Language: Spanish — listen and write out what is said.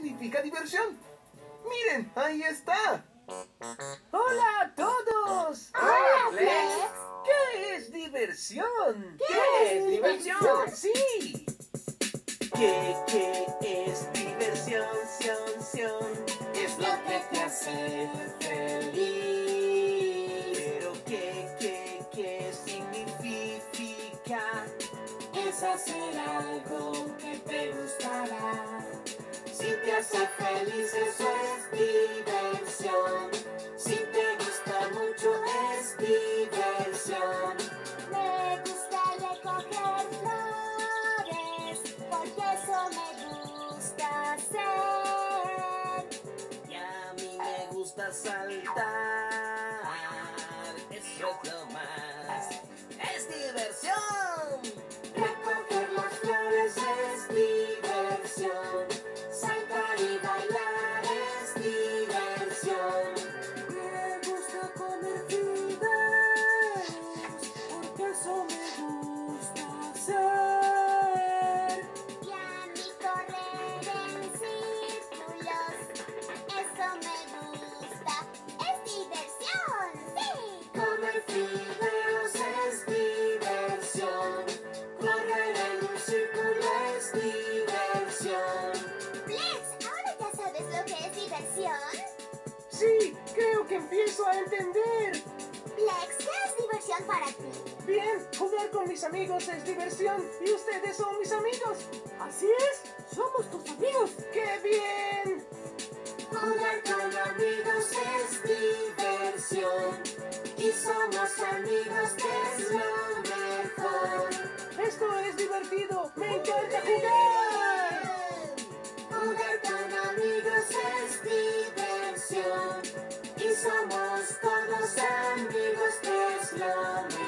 significa diversión. Miren, ahí está. ¡Hola a todos! ¡Hola, Flex! ¿Qué es diversión? ¿Qué es diversión? Sí. ¿Qué, qué es diversión, sion, sion? Es lo que te hace feliz. Pero ¿qué, qué, qué significa? Es hacer algo que te gustará. Feliz, eso es diversión. Si te gusta mucho, es diversión. Me gusta recoger flores, porque eso me gusta hacer. Y a mí me gusta saltar. Empiezo a entender. Flex, ¿qué es diversión para ti? Bien, jugar con mis amigos es diversión y ustedes son mis amigos. Así es, somos tus amigos. ¡Qué bien! Jugar con amigos es diversión. Y somos amigos que es lo mejor. Esto es divertido. Me encanta jugar. Somos todos amigos que es lo